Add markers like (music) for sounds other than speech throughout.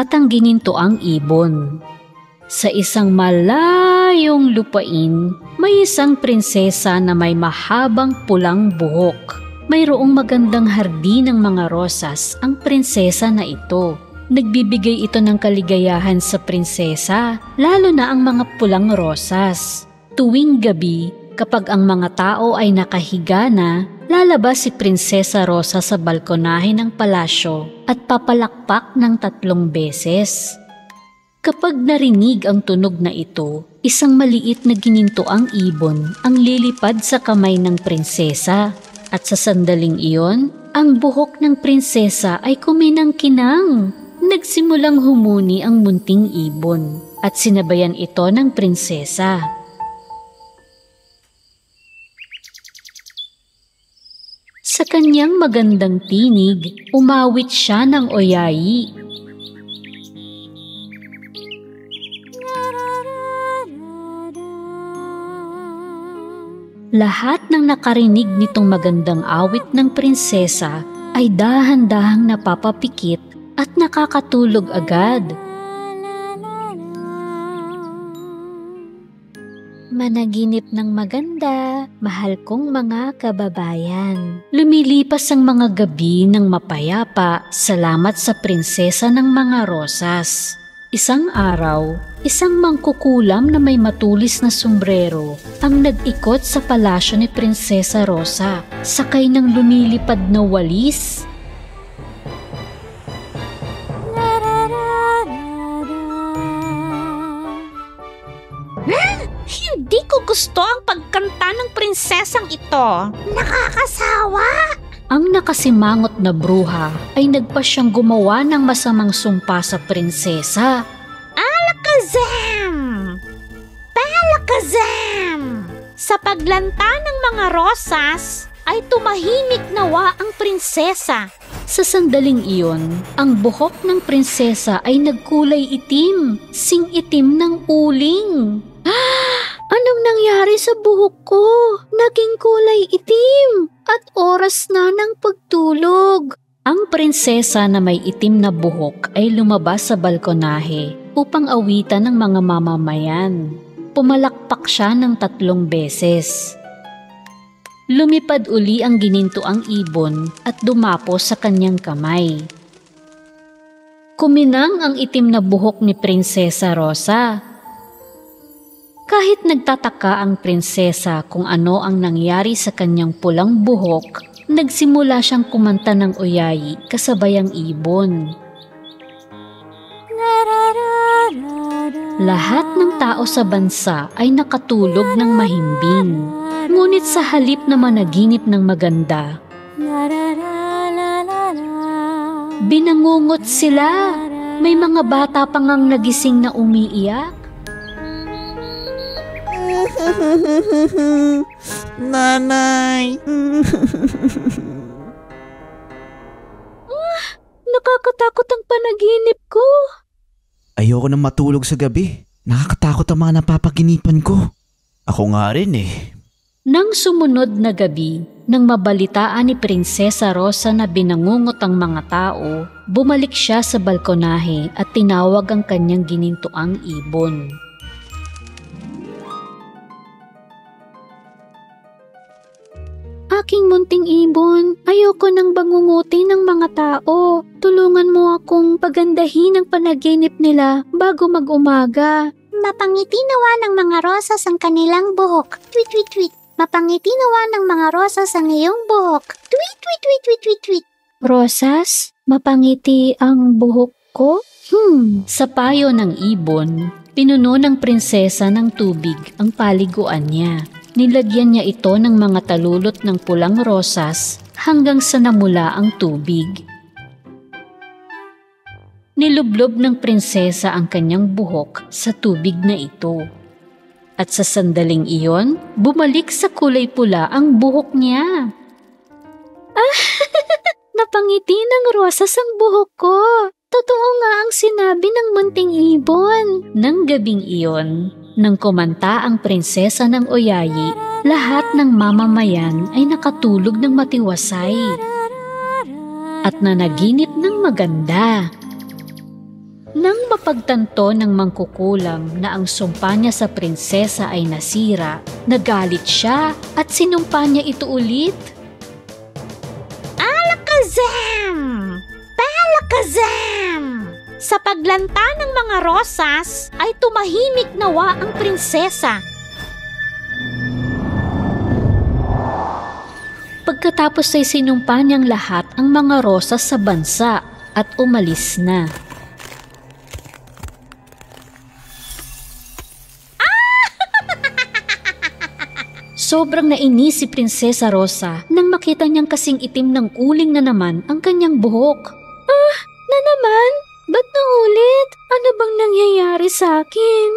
at ang ginintoang ibon. Sa isang malayong lupain, may isang prinsesa na may mahabang pulang buhok. Mayroong magandang hardin ng mga rosas ang prinsesa na ito. Nagbibigay ito ng kaligayahan sa prinsesa, lalo na ang mga pulang rosas. Tuwing gabi, kapag ang mga tao ay nakahiga na, lalabas si Prinsesa Rosa sa balkonahe ng palasyo at papalakpak ng tatlong beses. Kapag narinig ang tunog na ito, isang maliit na ginintoang ibon ang lilipad sa kamay ng prinsesa. At sa sandaling iyon, ang buhok ng prinsesa ay kuminang-kinang. Nagsimulang humuni ang munting ibon at sinabayan ito ng prinsesa. Sa kanyang magandang tinig, umawit siya ng oyayi Lahat ng nakarinig nitong magandang awit ng prinsesa ay dahan-dahang napapapikit at nakakatulog agad. Managinip ng maganda, mahal kong mga kababayan. Lumilipas ang mga gabi ng mapayapa, salamat sa prinsesa ng mga rosas. Isang araw, isang mangkukulam na may matulis na sombrero ang nag-ikot sa palasyo ni Prinsesa Rosa sakay ng lumilipad na walis. Hindi ko gusto ang pagkanta ng prinsesang ito. Nakakasawa! Ang nakasimangot na bruha ay nagpa siyang gumawa ng masamang sumpa sa prinsesa. Alakazam! Palakazam! Sa paglanta ng mga rosas, ay tumahimik nawa ang prinsesa. Sa sandaling iyon, ang buhok ng prinsesa ay nagkulay itim, sing itim ng uling. Nangyari sa buhok ko? Naging kulay itim at oras na ng pagtulog. Ang prinsesa na may itim na buhok ay lumabas sa balkonahe upang awitan ng mga mamamayan. Pumalakpak siya ng tatlong beses. Lumipad uli ang ginintoang ibon at dumapo sa kanyang kamay. Kuminang ang itim na buhok ni Prinsesa Rosa kahit nagtataka ang prinsesa kung ano ang nangyari sa kanyang pulang buhok, nagsimula siyang kumanta ng oyayi kasabay ang ibon. Lahat ng tao sa bansa ay nakatulog ng mahimbing. Ngunit sa halip na managinip ng maganda, binangungot sila. May mga bata pang ang nagising na umiiyak. Nanay! ah, nakakatakot ang panaginip ko. Ayoko nang matulog sa gabi. Nakakatakot ang mga napapaginipan ko. Ako nga rin eh. Nang sumunod na gabi, nang mabalitaan ni Prinsesa Rosa na binangungot ang mga tao, bumalik siya sa balkonahe at tinawag ang kanyang ginintoang ibon. Aking munting ibon, ayoko nang bangungutin ng mga tao. Tulungan mo akong pagandahin ang panaginip nila bago mag-umaga. Mapangiti nawa ng mga rosas ang kanilang buhok. Tweet, tweet, tweet. Mapangiti nawa ng mga rosas ang iyong buhok. Tweet, tweet, tweet, tweet, tweet, tweet. Rosas, mapangiti ang buhok ko? Hmm, sa payo ng ibon, pinuno ng prinsesa ng tubig ang paliguan niya. Nilagyan niya ito ng mga talulot ng pulang rosas hanggang sa namula ang tubig. Nilublob ng prinsesa ang kanyang buhok sa tubig na ito. At sa sandaling iyon, bumalik sa kulay pula ang buhok niya. Ah, (laughs) napangiti ng rosas ang buhok ko. Totoo nga ang sinabi ng munting ibon. Nang gabing iyon, nang kumanta ang prinsesa ng Oyayi, lahat ng mamamayan ay nakatulog ng matiwasay at nanaginip ng maganda. Nang mapagtanto ng mangkukulam na ang sumpa niya sa prinsesa ay nasira, nagalit siya at sinumpa niya ito ulit. Alakazam! Palakazam! Sa paglanta ng mga rosas ay tumahimik nawa ang prinsesa. Pagkatapos ay sinumpa niyang lahat ang mga rosas sa bansa at umalis na. (laughs) Sobrang nainis si Prinsesa Rosa nang makita niyang kasing itim ng uling na naman ang kanyang buhok. Nangyayari sa akin?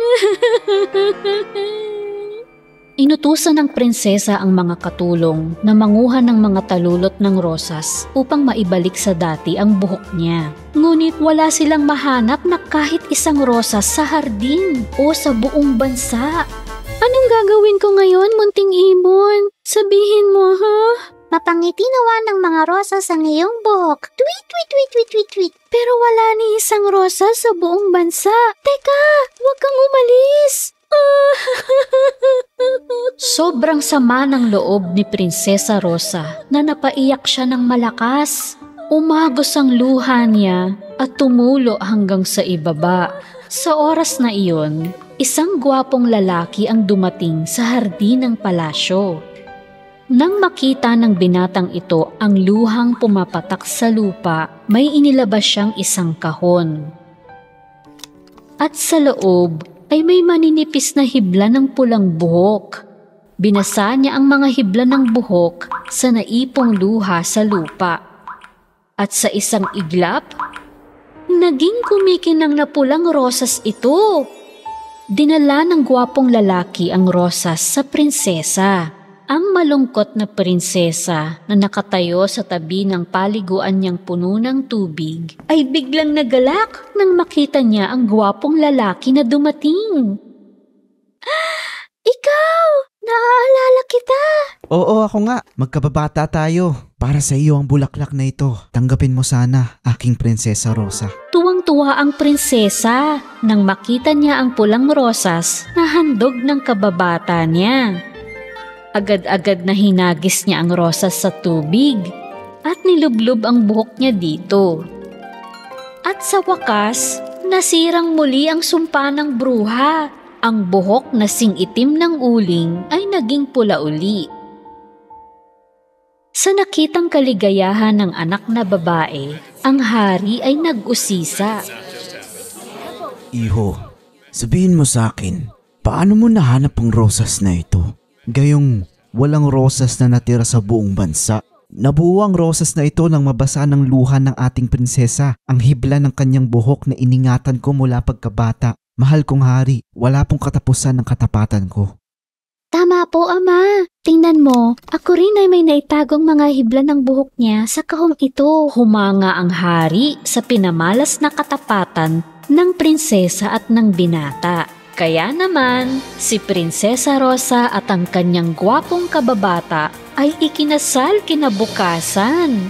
(laughs) Inutusan ng prinsesa ang mga katulong na manguha ng mga talulot ng rosas upang maibalik sa dati ang buhok niya. Ngunit wala silang mahanap na kahit isang rosas sa hardin o sa buong bansa. Anong gagawin ko ngayon, munting ibon? Sabihin mo, ha? Mapangiti nawa ng mga rosas ang iyong buhok. Tweet, tweet, tweet, tweet, tweet, tweet. Pero wala ni isang rosas sa buong bansa. Teka, huwag kang umalis. (laughs) Sobrang sama ng loob ni Prinsesa Rosa na napaiyak siya ng malakas. Umagos ang luha niya at tumulo hanggang sa ibaba. Sa oras na iyon, isang gwapong lalaki ang dumating sa hardin ng palasyo. Nang makita ng binatang ito ang luhang pumapatak sa lupa, may inilabas siyang isang kahon. At sa loob ay may maninipis na hibla ng pulang buhok. Binasa niya ang mga hibla ng buhok sa naipong luha sa lupa. At sa isang iglap, naging kumikinang na pulang rosas ito. Dinala ng gwapong lalaki ang rosas sa prinsesa. Ang malungkot na prinsesa na nakatayo sa tabi ng paliguan niyang puno ng tubig ay biglang nagalak nang makita niya ang gwapong lalaki na dumating. (gasps) Ikaw! Naaalala kita! Oo, ako nga. Magkababata tayo. Para sa iyo ang bulaklak na ito. Tanggapin mo sana, aking Prinsesa Rosa. Tuwang-tuwa ang prinsesa nang makita niya ang pulang rosas na handog ng kababata niya. Agad-agad na hinagis niya ang rosas sa tubig at nilublob ang buhok niya dito. At sa wakas, nasirang muli ang sumpa ng bruha. Ang buhok na sing-itim ng uling ay naging pula uli. Sa nakitang kaligayahan ng anak na babae, ang hari ay nag-usisa. Iho, sabihin mo sa akin, paano mo nahanap ang rosas na ito? Gayong walang rosas na natira sa buong bansa. Nabuo ang rosas na ito nang mabasa ng luha ng ating prinsesa, ang hibla ng kanyang buhok na iningatan ko mula pagkabata. Mahal kong hari, wala pong katapusan ng katapatan ko. Tama po, Ama. Tingnan mo, ako rin ay may naitagong mga hibla ng buhok niya sa kahong ito. Humanga ang hari sa pinamalas na katapatan ng prinsesa at ng binata. Kaya naman, si Prinsesa Rosa at ang kanyang gwapong kababata ay ikinasal kinabukasan.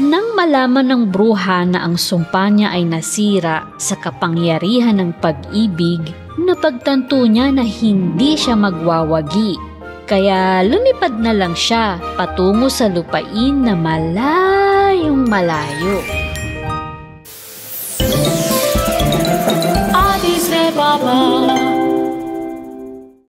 Nang malaman ng bruha na ang sumpa niya ay nasira sa kapangyarihan ng pag-ibig, napagtanto niya na hindi siya magwawagi. Kaya lumipad na lang siya patungo sa lupain na malayong malayo. Adi mama.